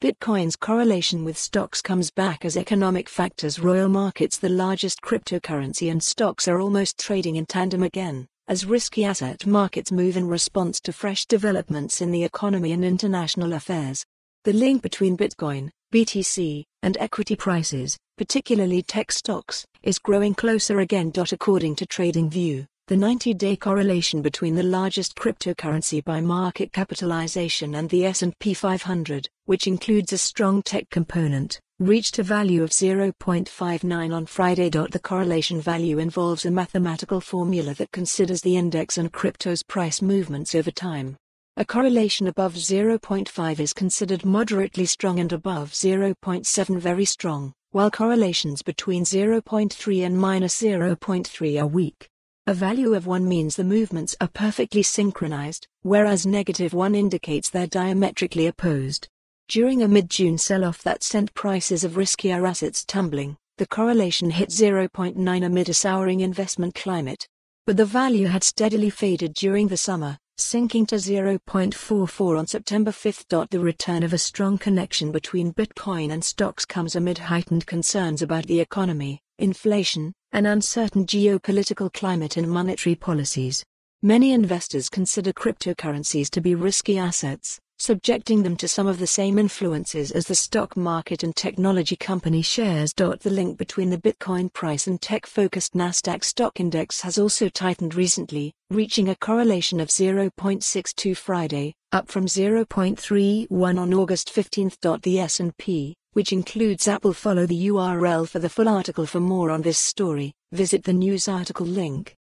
Bitcoin's correlation with stocks comes back as economic factors royal markets the largest cryptocurrency and stocks are almost trading in tandem again, as risky asset markets move in response to fresh developments in the economy and international affairs. The link between Bitcoin, BTC, and equity prices, particularly tech stocks, is growing closer again. According to TradingView, the 90-day correlation between the largest cryptocurrency by market capitalization and the S&P 500, which includes a strong tech component, reached a value of 0.59 on Friday. The correlation value involves a mathematical formula that considers the index and crypto's price movements over time. A correlation above 0.5 is considered moderately strong and above 0.7 very strong, while correlations between 0.3 and minus 0.3 are weak. A value of 1 means the movements are perfectly synchronized, whereas negative 1 indicates they're diametrically opposed. During a mid-June sell-off that sent prices of riskier assets tumbling, the correlation hit 0.9 amid a souring investment climate. But the value had steadily faded during the summer, sinking to 0.44 on September 5. The return of a strong connection between Bitcoin and stocks comes amid heightened concerns about the economy, inflation, an uncertain geopolitical climate and monetary policies. Many investors consider cryptocurrencies to be risky assets, subjecting them to some of the same influences as the stock market and technology company shares. The link between the Bitcoin price and tech focused NASDAQ stock index has also tightened recently, reaching a correlation of 0.62 Friday, up from 0.31 on August 15. The S&P, which includes Apple. Follow the URL for the full article. For more on this story, visit the news article link.